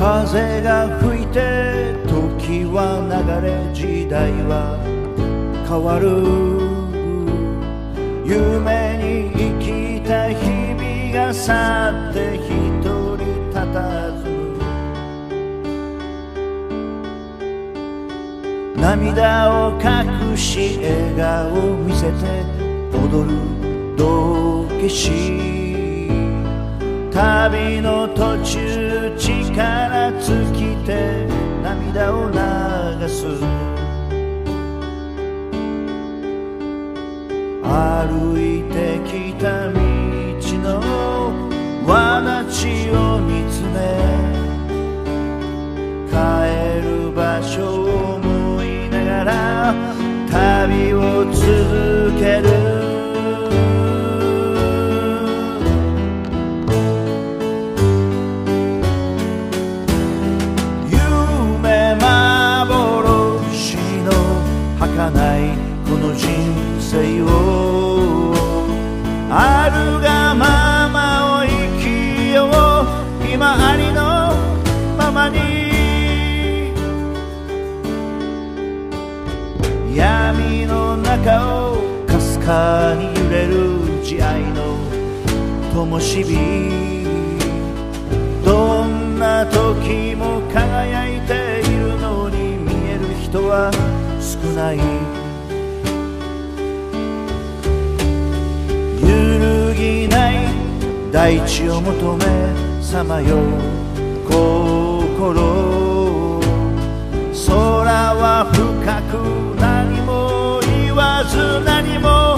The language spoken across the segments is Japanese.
風が吹いて時は流れ時代は変わる夢に生きた日々が去って一人佇む涙を隠し笑顔を見せて踊る道化師。旅の途中力尽きて涙を流す。歩いてきた道のわちを見つめ帰る場所を思いながら旅を続ける。う今ありのままに。闇の中をかすかに揺れる慈愛の灯火。どんな時も輝いているのに見える人は少ない。揺るぎない大地を求めさまよ心空は深く何も言わず何も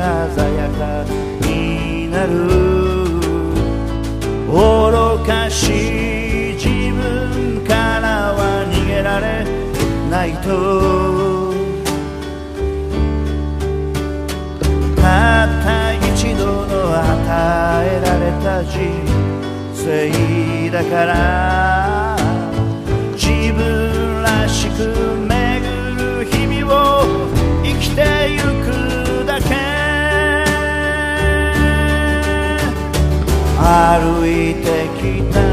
鮮やかになる。愚かしい自分からは逃げられないと。たった一度の与えられた人生だから。歩いてきた